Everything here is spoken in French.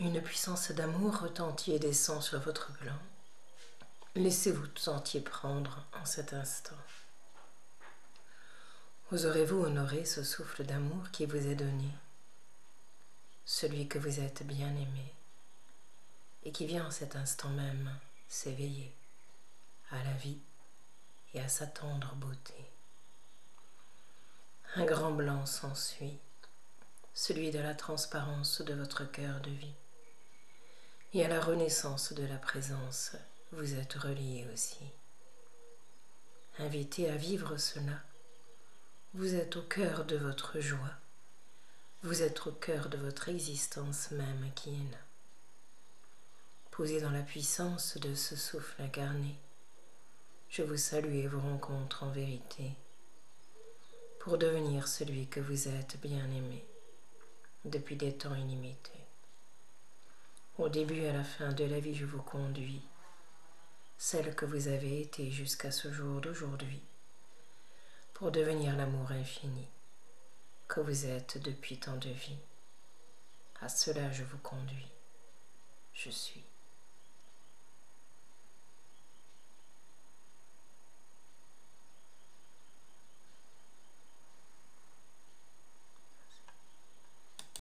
Une puissance d'amour retentit et descend sur votre blanc. Laissez-vous tout entier prendre en cet instant. Oserez-vous honorer ce souffle d'amour qui vous est donné, celui que vous êtes bien aimé et qui vient en cet instant même s'éveiller à la vie et à sa tendre beauté. Un grand blanc s'ensuit, celui de la transparence de votre cœur de vie. Et à la renaissance de la présence, vous êtes relié aussi. Invité à vivre cela, vous êtes au cœur de votre joie, vous êtes au cœur de votre existence même qui est là. Posé dans la puissance de ce souffle incarné, je vous salue et vous rencontre en vérité pour devenir celui que vous êtes bien aimé depuis des temps illimités. Au début et à la fin de la vie, je vous conduis, celle que vous avez été jusqu'à ce jour d'aujourd'hui, pour devenir l'amour infini que vous êtes depuis tant de vies. À cela je vous conduis. Je suis.